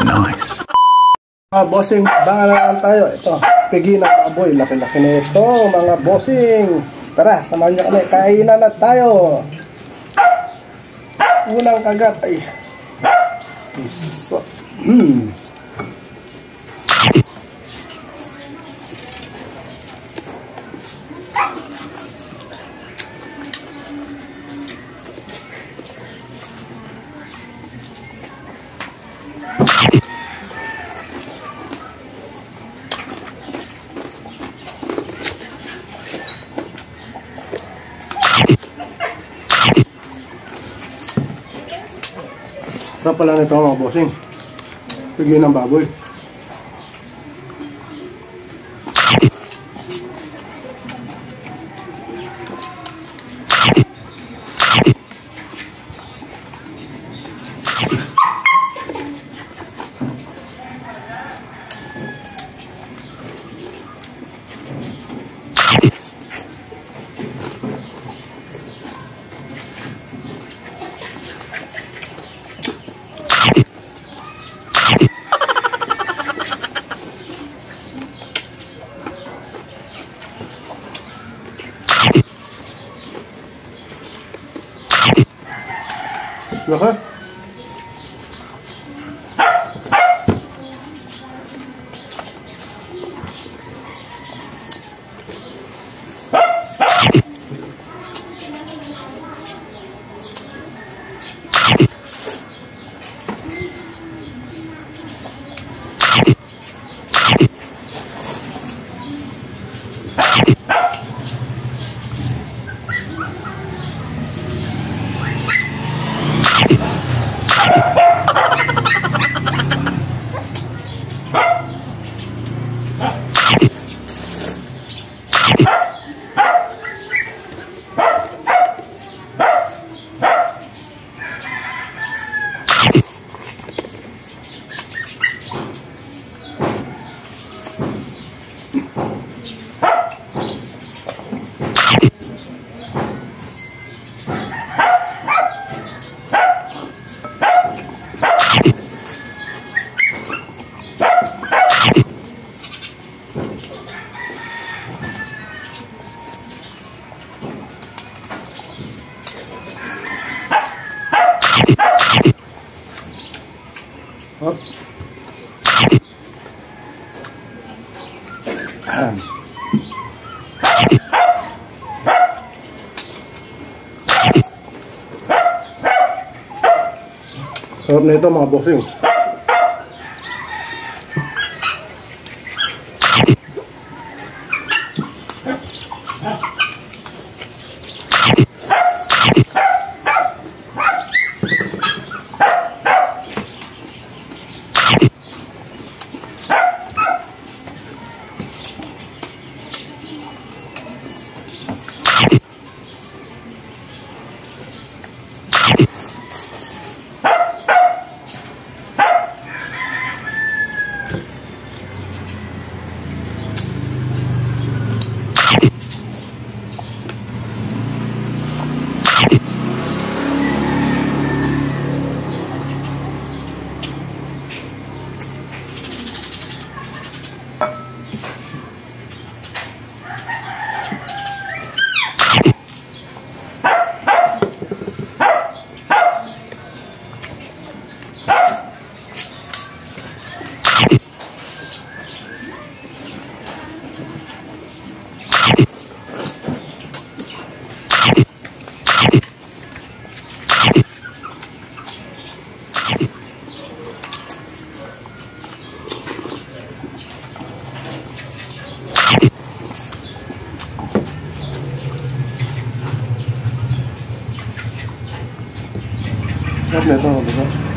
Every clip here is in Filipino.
Nice. Mga bossing, bangal na lang tayo. Ito, pigi ng baboy. Laki-laki na ito, mga bossing. Tara, samahan niyo kami. Kainan na tayo. Unang kagat ay... Isa. Hmm. Pala nito mga bossing. Pigi ng baboy. Jaha. Hop. Sarap na ito mga bossing. 再倒上米饭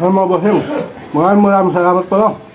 Ano mga bossing? Maraming maraming salamat po.